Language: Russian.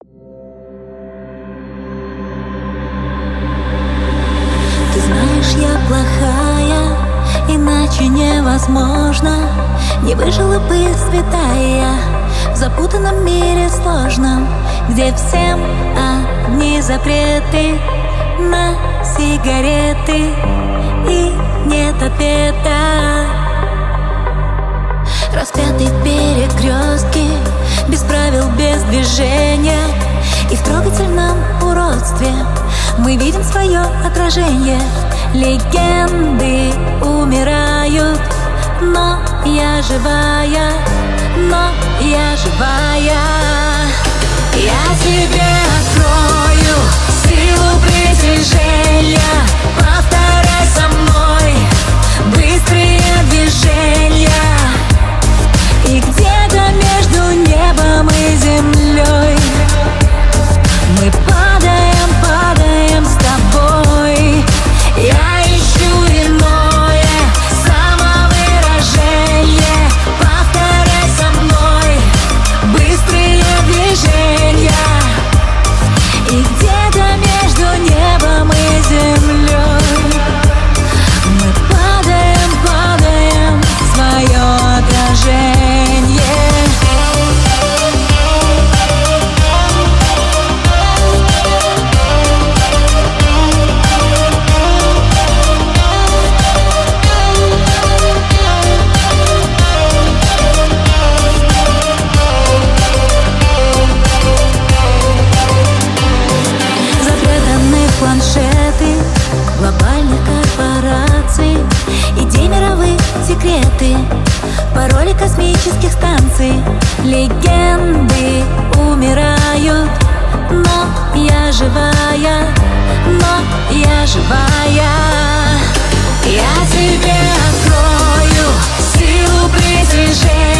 Ты знаешь, я плохая, иначе невозможно. Не выжила бы святая в запутанном мире сложном Где всем одни запреты на сигареты И нет ответа. Распятый перекрестки И в трогательном уродстве. Мы видим свое отражение. Легенды умирают. Но я живая Но я живая. Я тебе секреты Пароли космических станций. Легенды умирают Но я живая Но я живая. Я тебе открою Силу притяжения.